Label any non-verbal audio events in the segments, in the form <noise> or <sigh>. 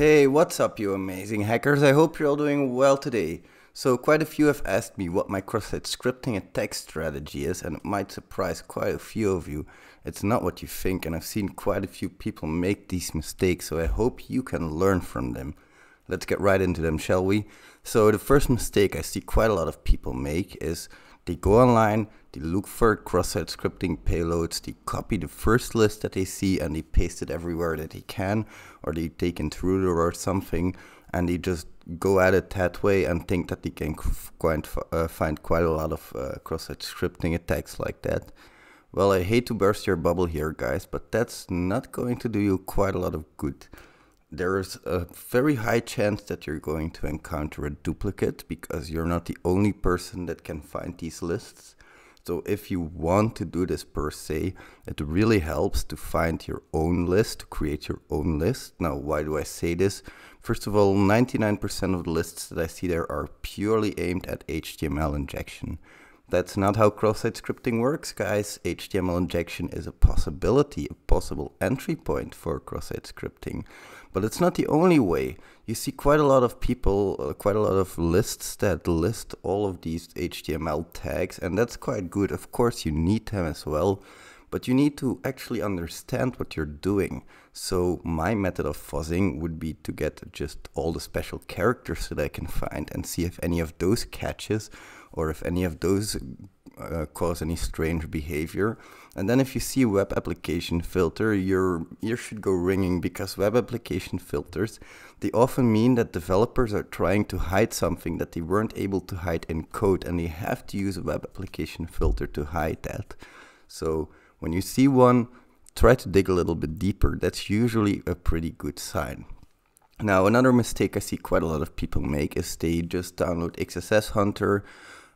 Hey, what's up, you amazing hackers? I hope you're all doing well today. So, quite a few have asked me what my cross-site scripting attack strategy is, and it might surprise quite a few of you. It's not what you think, and I've seen quite a few people make these mistakes, so I hope you can learn from them. Let's get right into them, shall we? So, the first mistake I see quite a lot of people make is they go online, they look for cross-site scripting payloads, they copy the first list that they see and they paste it everywhere that they can, or they take Intruder or something, and they just go at it that way and think that they can quite, uh, find quite a lot of uh, cross-site scripting attacks like that. Well, I hate to burst your bubble here, guys, but that's not going to do you quite a lot of good there's a very high chance that you're going to encounter a duplicate because you're not the only person that can find these lists. So if you want to do this per se, it really helps to find your own list, to create your own list. Now, why do I say this? First of all, 99% of the lists that I see there are purely aimed at HTML injection. That's not how cross-site scripting works, guys. HTML injection is a possibility, a possible entry point for cross-site scripting. But it's not the only way. You see quite a lot of people, uh, quite a lot of lists that list all of these HTML tags, and that's quite good. Of course, you need them as well, but you need to actually understand what you're doing. So my method of fuzzing would be to get just all the special characters that I can find and see if any of those catches or if any of those uh, cause any strange behavior. And then if you see a web application filter, your ear should go ringing because web application filters, they often mean that developers are trying to hide something that they weren't able to hide in code and they have to use a web application filter to hide that. So when you see one, try to dig a little bit deeper. That's usually a pretty good sign. Now, another mistake I see quite a lot of people make is they just download XSS Hunter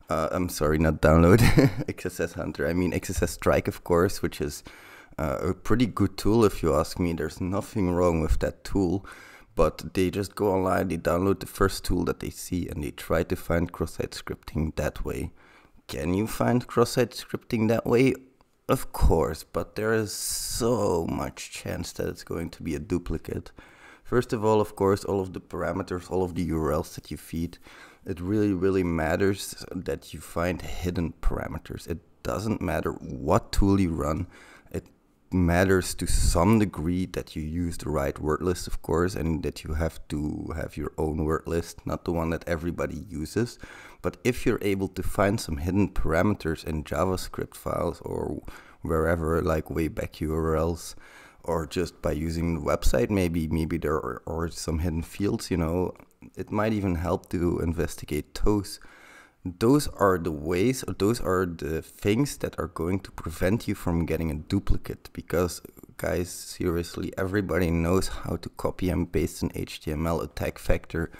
uh, I'm sorry, not download <laughs> XSS Hunter. I mean XSStrike, of course, which is uh, a pretty good tool if you ask me. There's nothing wrong with that tool, but they just go online, they download the first tool that they see, and they try to find cross-site scripting that way. Can you find cross-site scripting that way? Of course, but there is so much chance that it's going to be a duplicate. First of all, of course, all of the parameters, all of the URLs that you feed, it really, really matters that you find hidden parameters. It doesn't matter what tool you run. It matters to some degree that you use the right word list, of course, and that you have to have your own word list, not the one that everybody uses. But if you're able to find some hidden parameters in JavaScript files or wherever, like Wayback URLs, or just by using the website, maybe maybe there are or some hidden fields, you know, it might even help to investigate those. Those are the ways, those are the things that are going to prevent you from getting a duplicate. Because, guys, seriously, everybody knows how to copy and paste an HTML attack vector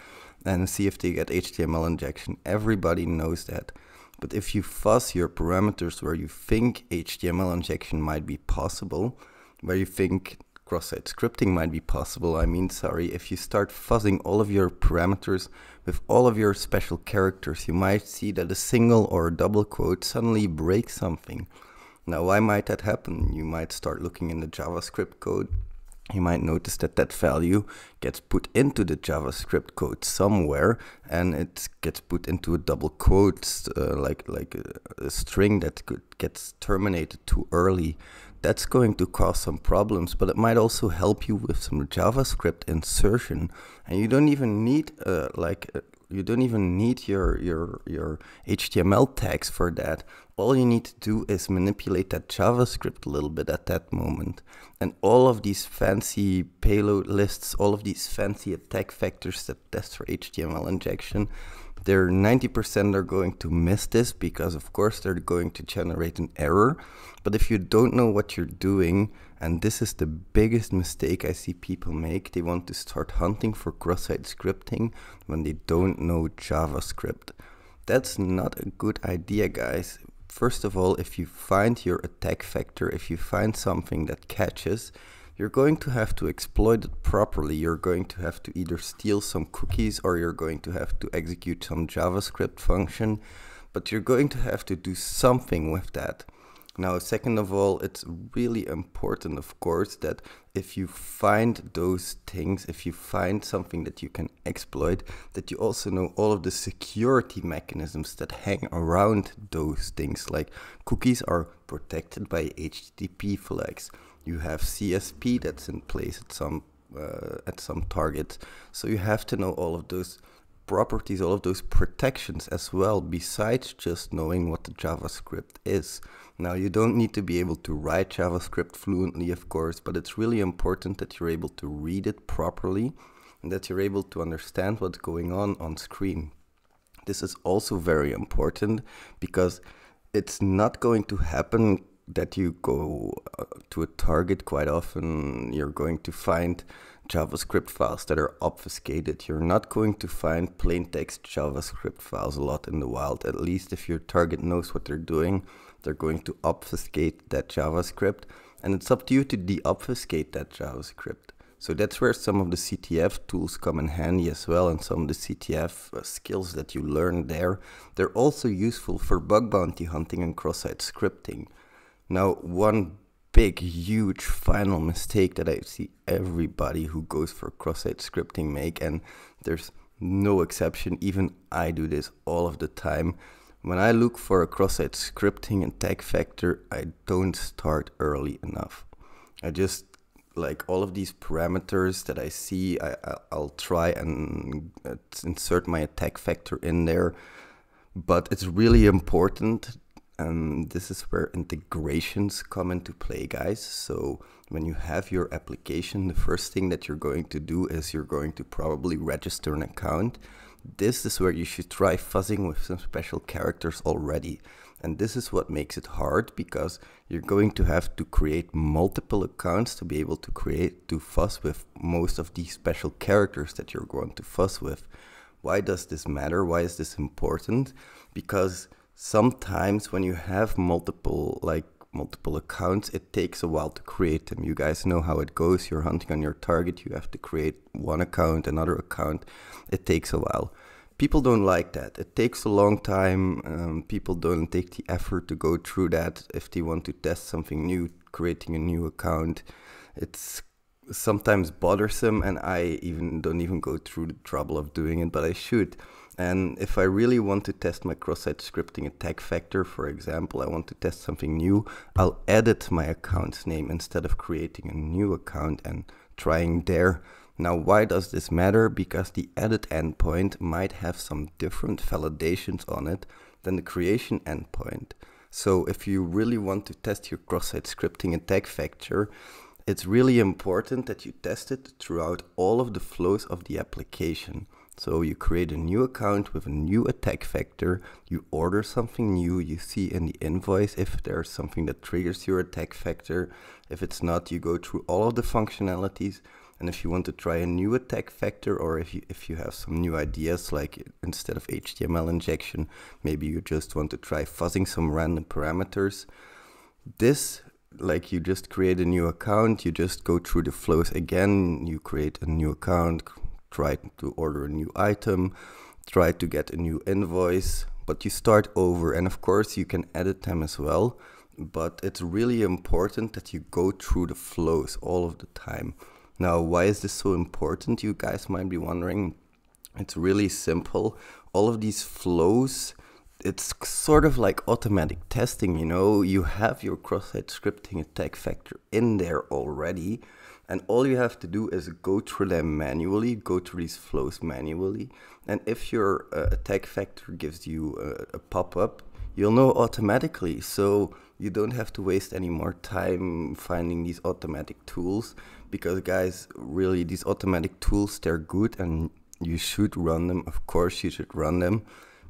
and see if they get HTML injection. Everybody knows that. But if you fuzz your parameters where you think HTML injection might be possible, where you think cross-site scripting might be possible. I mean, sorry, if you start fuzzing all of your parameters with all of your special characters, you might see that a single or a double quote suddenly breaks something. Now, why might that happen? You might start looking in the JavaScript code. You might notice that that value gets put into the JavaScript code somewhere, and it gets put into a double quote, uh, like like a, a string that gets terminated too early that's going to cause some problems, but it might also help you with some JavaScript insertion. And you don't even need uh, like uh, you don't even need your your your HTML tags for that. All you need to do is manipulate that JavaScript a little bit at that moment. And all of these fancy payload lists, all of these fancy attack vectors that test for HTML injection, they're 90% are going to miss this because of course they're going to generate an error. But if you don't know what you're doing, and this is the biggest mistake I see people make, they want to start hunting for cross-site scripting when they don't know JavaScript. That's not a good idea, guys. First of all, if you find your attack vector, if you find something that catches, you're going to have to exploit it properly. You're going to have to either steal some cookies or you're going to have to execute some JavaScript function, but you're going to have to do something with that. Now, second of all, it's really important, of course, that if you find those things, if you find something that you can exploit, that you also know all of the security mechanisms that hang around those things. Like cookies are protected by HTTP flags. You have CSP that's in place at some uh, at some targets. So you have to know all of those properties, all of those protections as well, besides just knowing what the JavaScript is. Now, you don't need to be able to write JavaScript fluently, of course, but it's really important that you're able to read it properly and that you're able to understand what's going on on screen. This is also very important because it's not going to happen that you go uh, to a target quite often. You're going to find JavaScript files that are obfuscated. You're not going to find plain text JavaScript files a lot in the wild. At least if your target knows what they're doing, they're going to obfuscate that JavaScript. And it's up to you to deobfuscate that JavaScript. So that's where some of the CTF tools come in handy as well, and some of the CTF uh, skills that you learn there. They're also useful for bug bounty hunting and cross-site scripting. Now, one big, huge final mistake that I see everybody who goes for cross-site scripting make, and there's no exception, even I do this all of the time. When I look for a cross-site scripting attack vector, I don't start early enough. I just like all of these parameters that I see, I, will try and uh, insert my attack vector in there. But it's really important and this is where integrations come into play, guys. So when you have your application, the first thing that you're going to do is you're going to probably register an account. This is where you should try fuzzing with some special characters already. And this is what makes it hard because you're going to have to create multiple accounts to be able to create, to fuzz with most of these special characters that you're going to fuzz with. Why does this matter? Why is this important? Because sometimes when you have multiple like multiple accounts. It takes a while to create them. You guys know how it goes. You're hunting on your target. You have to create one account another account. It takes a while. People don't like that. It takes a long time. Um, people don't take the effort to go through that. If they want to test something new creating a new account it's sometimes bothersome and i even don't even go through the trouble of doing it but i should and if I really want to test my cross-site scripting attack vector, for example, I want to test something new, I'll edit my account's name instead of creating a new account and trying there. Now, why does this matter? Because the edit endpoint might have some different validations on it than the creation endpoint. So if you really want to test your cross-site scripting attack vector, it's really important that you test it throughout all of the flows of the application. So you create a new account with a new attack vector, you order something new, you see in the invoice if there's something that triggers your attack vector. If it's not, you go through all of the functionalities. And if you want to try a new attack vector or if you, if you have some new ideas, like instead of HTML injection, maybe you just want to try fuzzing some random parameters. This like you just create a new account, you just go through the flows again, you create a new account, try to order a new item, try to get a new invoice, but you start over. And of course, you can edit them as well, but it's really important that you go through the flows all of the time. Now, why is this so important? You guys might be wondering. It's really simple. All of these flows, it's sort of like automatic testing, you know, you have your cross-site scripting attack vector in there already and all you have to do is go through them manually, go through these flows manually. And if your uh, attack vector gives you a, a pop-up, you'll know automatically. So you don't have to waste any more time finding these automatic tools because guys, really these automatic tools, they're good and you should run them. Of course you should run them,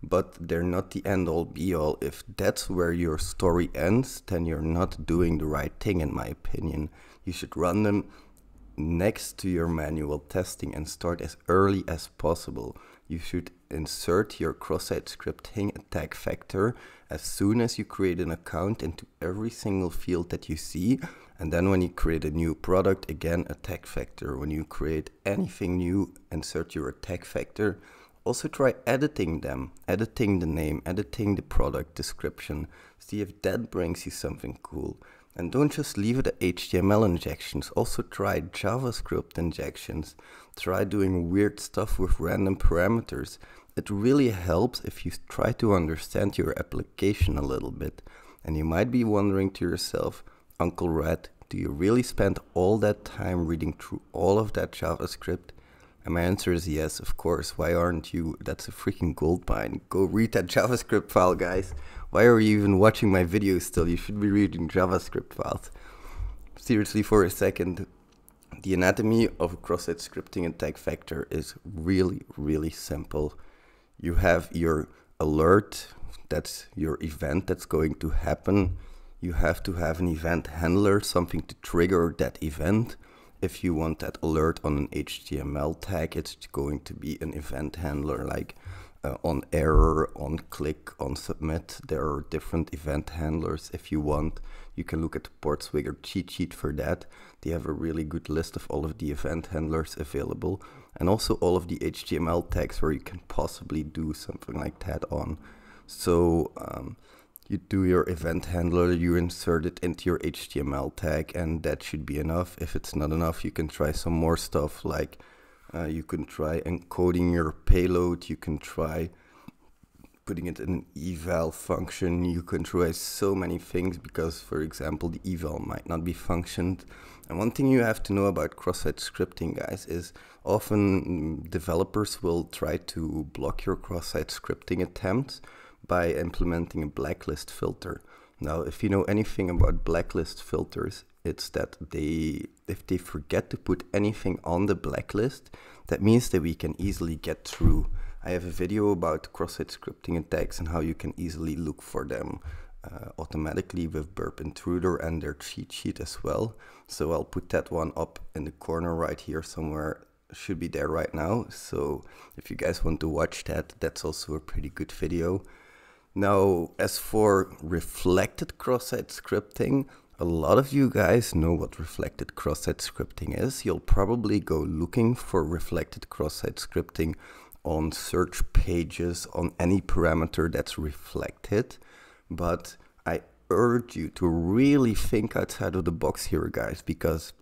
but they're not the end all be all. If that's where your story ends, then you're not doing the right thing in my opinion. You should run them next to your manual testing and start as early as possible. You should insert your cross-site scripting attack vector as soon as you create an account into every single field that you see. And then when you create a new product, again, attack vector. When you create anything new, insert your attack vector. Also try editing them, editing the name, editing the product description. See if that brings you something cool. And don't just leave it at HTML injections, also try JavaScript injections. Try doing weird stuff with random parameters. It really helps if you try to understand your application a little bit. And you might be wondering to yourself, Uncle Rat, do you really spend all that time reading through all of that JavaScript? And my answer is yes, of course. Why aren't you? That's a freaking gold mine. Go read that <laughs> JavaScript file, guys. Why are you even watching my videos still? You should be reading JavaScript files. Seriously, for a second, the anatomy of a cross-site scripting attack vector is really, really simple. You have your alert, that's your event that's going to happen. You have to have an event handler, something to trigger that event if you want that alert on an HTML tag, it's going to be an event handler like uh, on error, on click, on submit. There are different event handlers if you want. You can look at the PortSwigger cheat sheet for that. They have a really good list of all of the event handlers available and also all of the HTML tags where you can possibly do something like that on. So um, you do your event handler, you insert it into your HTML tag, and that should be enough. If it's not enough, you can try some more stuff like uh, you can try encoding your payload, you can try putting it in an eval function, you can try so many things because, for example, the eval might not be functioned. And one thing you have to know about cross-site scripting, guys, is often developers will try to block your cross-site scripting attempts by implementing a blacklist filter. Now, if you know anything about blacklist filters, it's that they, if they forget to put anything on the blacklist, that means that we can easily get through. I have a video about cross-site scripting attacks and how you can easily look for them uh, automatically with Burp Intruder and their cheat sheet as well. So I'll put that one up in the corner right here somewhere. Should be there right now. So if you guys want to watch that, that's also a pretty good video. Now, as for reflected cross-site scripting, a lot of you guys know what reflected cross-site scripting is. You'll probably go looking for reflected cross-site scripting on search pages on any parameter that's reflected. But I urge you to really think outside of the box here, guys, because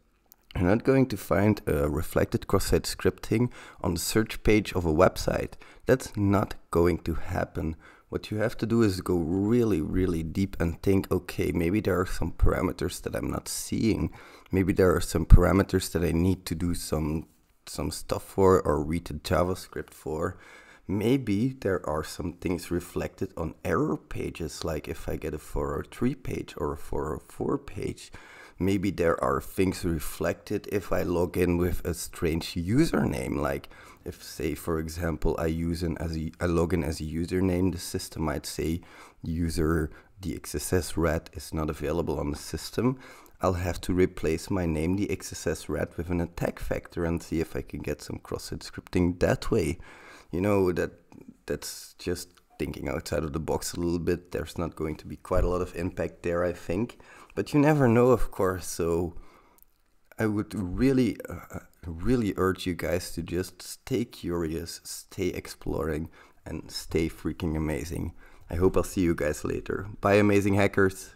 you're not going to find a reflected cross-site scripting on the search page of a website. That's not going to happen what you have to do is go really, really deep and think, okay, maybe there are some parameters that I'm not seeing. Maybe there are some parameters that I need to do some some stuff for or read the JavaScript for. Maybe there are some things reflected on error pages, like if I get a 403 page or a 404 page. Maybe there are things reflected if I log in with a strange username, like if say for example I use an as a, I log in as a username, the system might say user the XSS Rat is not available on the system. I'll have to replace my name the XSS Rat with an attack vector and see if I can get some cross-site scripting that way. You know that that's just thinking outside of the box a little bit. There's not going to be quite a lot of impact there, I think. But you never know, of course. So I would really, uh, really urge you guys to just stay curious, stay exploring, and stay freaking amazing. I hope I'll see you guys later. Bye, amazing hackers.